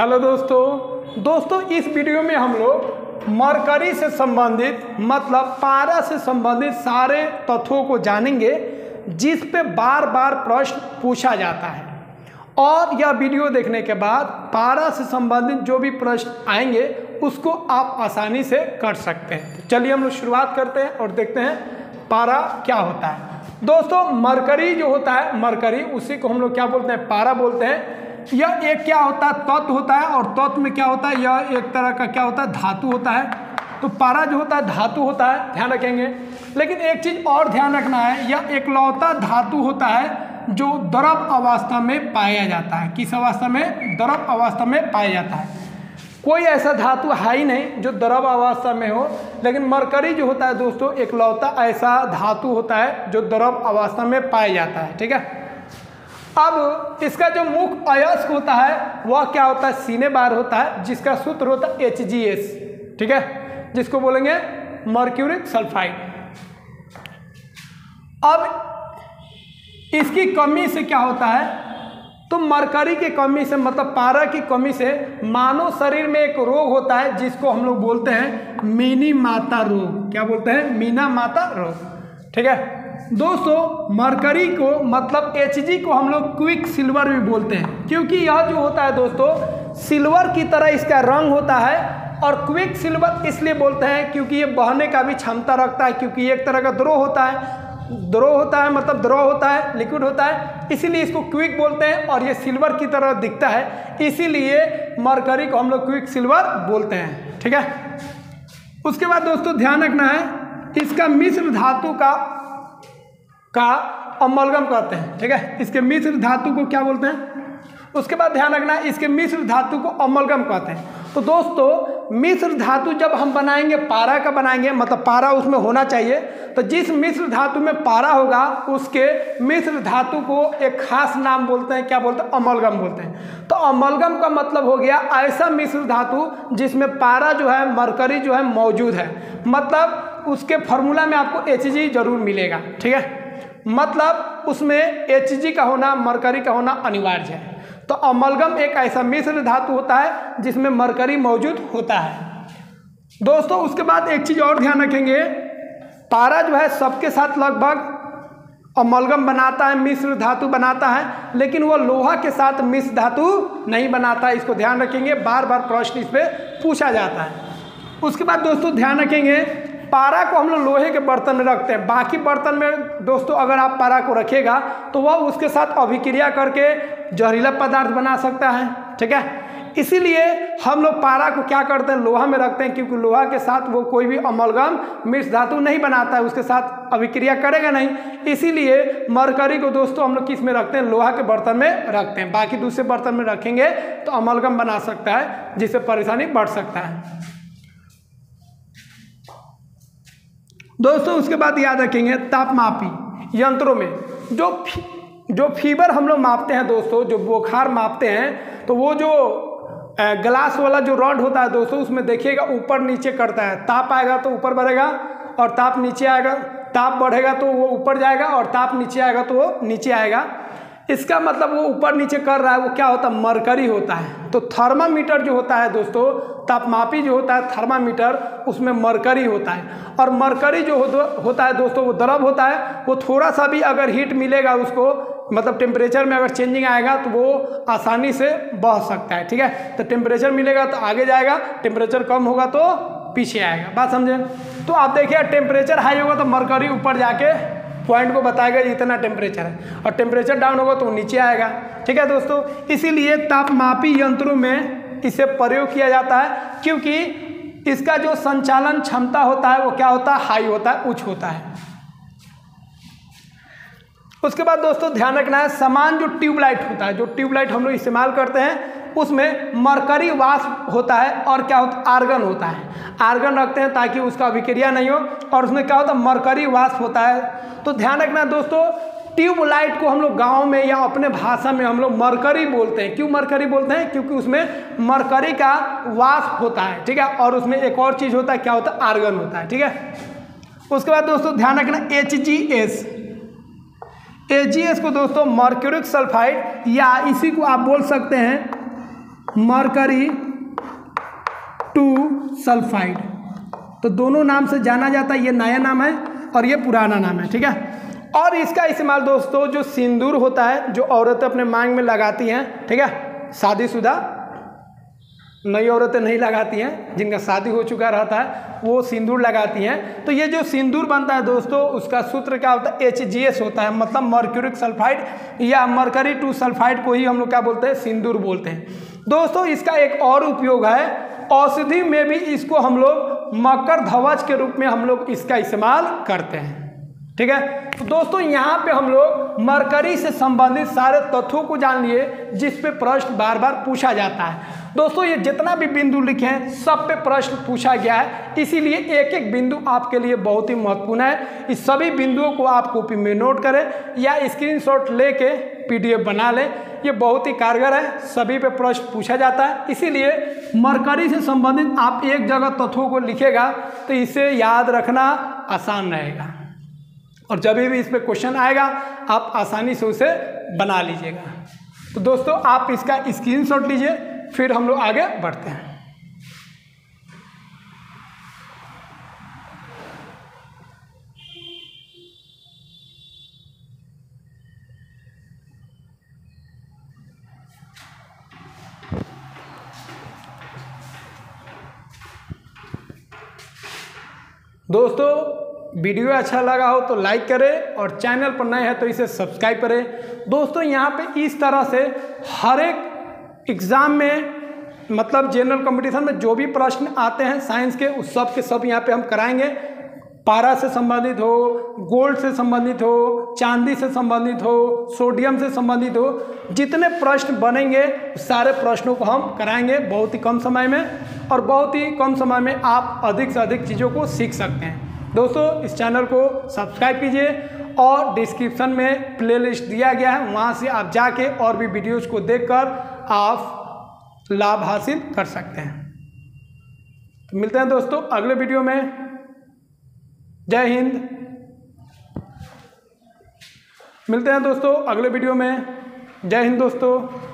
Hello दोस्तों। दोस्तों, इस वीडियो में हम लोग मरकरी से संबंधित मतलब पारा से संबंधित सारे तथ्यों को जानेंगे, जिस पे बार बार प्रश्न पूछा जाता है। और यह वीडियो देखने के बाद पारा से संबंधित जो भी प्रश्न आएँगे, उसको आप आसानी से कर सकते हैं। तो चलिए हम लोग शुरुआत करते हैं और देखते हैं पारा क्या होता है। दोस्तों, मरकरी जो होता है, मरकरी उसी को हम लोग क्या बोलते हैं? पारा बोलते हैं। यह एक क्या होता है? तत्व होता है और तत्व में क्या होता है? यह एक तरह का क्या होता है? धातु होता है। तो पारा जो होता है, धातु होता है। ध्यान रखेंगे। लेकिन एक चीज़ और ध्यान रखना है। यह एकलौता धातु होता है जो द्रव अवस्था में पाया जाता है। किस अवस्था में? द्रव अवस्था में पाया जाता है। कोई ऐसा धातु है ही नहीं जो द्रव अवस्था में हो। लेकिन मरकरी जो होता है दोस्तों, एकलौता ऐसा धातु होता है जो द्रव अवस्था में पाया जाता है। ठीक है? अब इसका जो मुख्य अयस्क होता है, वह क्या होता है? सीने बार होता है, जिसका सूत्र होता है एच जी एस ठीक है? जिसको बोलेंगे मर्क्यूरिक सल्फाइड। अब इसकी कमी से क्या होता है? तो मरकरी की कमी से मतलब पारा की कमी से मानव शरीर में एक रोग होता है, जिसको हम लोग बोलते हैं मीनी माता रोग। क्या बोलते हैं? मीना माता रोग, ठीक है? दोस्तों, मरकरी को मतलब एच को हम लोग क्विक सिल्वर भी बोलते हैं। क्योंकि यह जो होता है दोस्तों सिल्वर की तरह इसका रंग होता है और क्विक सिल्वर इसलिए बोलते हैं क्योंकि ये बहने का भी क्षमता रखता है, क्योंकि एक तरह का द्रोह होता है। द्रो होता है मतलब द्रो होता है लिक्विड होता है। इसीलिए इसको क्विक बोलते हैं और ये सिल्वर की तरह दिखता है। इसीलिए मरकरी को हम लोग क्विक सिल्वर बोलते हैं, ठीक है? उसके बाद दोस्तों, ध्यान रखना है, इसका मिश्र धातु का का अमलगम कहते हैं, ठीक है? इसके मिश्र धातु को क्या बोलते हैं? उसके बाद ध्यान रखना, इसके मिश्र धातु को अमलगम कहते हैं। तो दोस्तों, मिश्र धातु जब हम बनाएँगे, पारा का बनाएँगे मतलब पारा उसमें होना चाहिए तो जिस मिश्र धातु में पारा होगा, उसके मिश्र धातु को एक खास नाम बोलते हैं, क्या बोलते हैं? अमलगम बोलते हैं। तो अमलगम का मतलब हो गया ऐसा मिश्र धातु जिसमें पारा जो है, मरकरी जो है, मौजूद है। मतलब उसके फॉर्मूला में आपको एच ज़रूर मिलेगा, ठीक है? मतलब उसमें एच का होना, मरकरी का होना अनिवार्य है। तो अमलगम एक ऐसा मिश्र धातु होता है जिसमें मरकरी मौजूद होता है। दोस्तों, उसके बाद एक चीज़ और ध्यान रखेंगे। पारा जो है सबके साथ लगभग अमलगम बनाता है, मिश्र धातु बनाता है, लेकिन वह लोहा के साथ मिश्र धातु नहीं बनाता है। इसको ध्यान रखेंगे बार बार प्रश्न इस पर पूछा जाता है। उसके बाद दोस्तों ध्यान रखेंगे पारा को हम लोग लोहे के बर्तन में रखते हैं। बाकी बर्तन में दोस्तों, अगर आप पारा को रखेगा तो वह उसके साथ अभिक्रिया करके जहरीला पदार्थ बना सकता है। ठीक है? इसीलिए हम लोग पारा को क्या करते हैं? लोहा में रखते हैं, क्योंकि लोहा के साथ वो कोई भी अमलगम मिर्च धातु नहीं बनाता है। उसके साथ अभिक्रिया करेगा नहीं। इसीलिए मरकरी को दोस्तों हम लोग किसमें रखते हैं? लोहा के बर्तन में रखते हैं। बाकी दूसरे बर्तन में रखेंगे तो अमलगम बना सकता है, जिससे परेशानी बढ़ सकता है। दोस्तों उसके बाद याद रखेंगे तापमापी यंत्रों में। जो फ़ी, जो फीवर हम लोग मापते हैं दोस्तों जो बुखार मापते हैं तो वो जो ग्लास वाला जो रॉड होता है दोस्तों उसमें देखिएगा ऊपर नीचे करता है। ताप आएगा तो ऊपर बढ़ेगा और ताप नीचे आएगा। ताप बढ़ेगा तो वो ऊपर जाएगा और ताप नीचे आएगा तो वो नीचे आएगा। इसका मतलब वो ऊपर नीचे कर रहा है, वो क्या होता है? मरकरी होता है। तो थर्मामीटर जो होता है दोस्तों, तापमापी जो होता है, थर्मामीटर, उसमें मरकरी होता है। और मरकरी जो होता है दोस्तों, वो द्रव होता है, वो थोड़ा सा भी अगर हीट मिलेगा उसको मतलब टेम्परेचर में अगर चेंजिंग आएगा तो वो आसानी से बह सकता है, ठीक है? तो टेम्परेचर मिलेगा तो आगे जाएगा टेम्परेचर कम होगा तो पीछे आएगा। बात समझे? तो आप देखिए टेम्परेचर हाई होगा तो मरकरी ऊपर जाके पॉइंट को बताएगा इतना टेम्परेचर है। और टेम्परेचर डाउन होगा तो नीचे आएगा। ठीक है दोस्तों? इसीलिए तापमापी यंत्रों में इसे प्रयोग किया जाता है, क्योंकि इसका जो संचालन क्षमता होता है, वो क्या होता है? हाई होता है, उच्च होता है। उसके बाद दोस्तों, ध्यान रखना है, समान जो ट्यूबलाइट होता है, जो ट्यूबलाइट हम लोग इस्तेमाल करते हैं, उसमें मरकरी वाष्प होता है और क्या होता है, आर्गन होता है। आर्गन रखते हैं ताकि उसका अभिक्रिया नहीं हो और उसमें क्या होता है, मरकरी वाष्प होता है। तो ध्यान रखना दोस्तों, ट्यूबलाइट को हम लोग गाँव में या अपने भाषा में हम लोग मरकरी बोलते हैं। क्यों मरकरी बोलते हैं? क्योंकि उसमें मरकरी का वाष्प होता है, ठीक है? और उसमें एक और चीज़ होता है, क्या होता है, आर्गन होता है, ठीक है? उसके बाद दोस्तों, ध्यान रखना H G S H G S को दोस्तों मर्क्यूरिक सल्फाइड या इसी को आप बोल सकते हैं मर्करी टू सल्फाइड तो दोनों नाम से जाना जाता है, ये नया नाम है और ये पुराना नाम है, ठीक है? और इसका इस्तेमाल दोस्तों, जो सिंदूर होता है, जो औरतें अपने मांग में लगाती हैं, ठीक है? शादीशुदा नई औरतें नहीं लगाती हैं, जिनका शादी हो चुका रहता है, वो सिंदूर लगाती हैं। तो ये जो सिंदूर बनता है दोस्तों, उसका सूत्र क्या होता है? एच जी एस होता है मतलब मर्क्यूरिक सल्फाइड या मरकरी टू सल्फाइड को ही हम लोग क्या बोलते हैं? सिंदूर बोलते हैं। दोस्तों, इसका एक और उपयोग है, औषधि में भी इसको हम लोग मकर ध्वज के रूप में हम लोग इसका इस्तेमाल करते हैं। ठीक है? तो दोस्तों, यहाँ पे हम लोग मरकरी से संबंधित सारे तथ्यों को जान लिए, जिस पे प्रश्न बार बार पूछा जाता है। दोस्तों, ये जितना भी बिंदु लिखे हैं, सब पे प्रश्न पूछा गया है। इसीलिए एक एक बिंदु आपके लिए बहुत ही महत्वपूर्ण है। इस सभी बिंदुओं को आप कॉपी में नोट करें या स्क्रीनशॉट लेके पीडीएफ बना लें। ये बहुत ही कारगर है। सभी पे प्रश्न पूछा जाता है। इसीलिए मरकरी से संबंधित आप एक जगह तत्वों को लिखेगा तो इसे याद रखना आसान रहेगा। और जब भी इस पर क्वेश्चन आएगा, आप आसानी से उसे बना लीजिएगा। तो दोस्तों, आप इसका स्क्रीनशॉट लीजिए। फिर हम लोग आगे बढ़ते हैं। दोस्तों, वीडियो अच्छा लगा हो तो लाइक करें और चैनल पर नए हैं तो इसे सब्सक्राइब करें। दोस्तों, यहाँ पे इस तरह से हर एक एग्ज़ाम में मतलब जनरल कंपटीशन में जो भी प्रश्न आते हैं साइंस के, उस सब के सब यहाँ पे हम कराएँगे। पारा से संबंधित हो गोल्ड से संबंधित हो, चांदी से संबंधित हो सोडियम से संबंधित हो, जितने प्रश्न बनेंगे सारे प्रश्नों को हम कराएँगे बहुत ही कम समय में और बहुत ही कम समय में आप अधिक से अधिक चीज़ों को सीख सकते हैं। दोस्तों, इस चैनल को सब्सक्राइब कीजिए और डिस्क्रिप्शन में प्लेलिस्ट दिया गया है, वहाँ से आप जाके और भी वीडियोज़ को देखकर आप लाभ हासिल कर सकते हैं। तो मिलते हैं दोस्तों अगले वीडियो में। जय हिंद। मिलते हैं दोस्तों अगले वीडियो में। जय हिंद दोस्तों।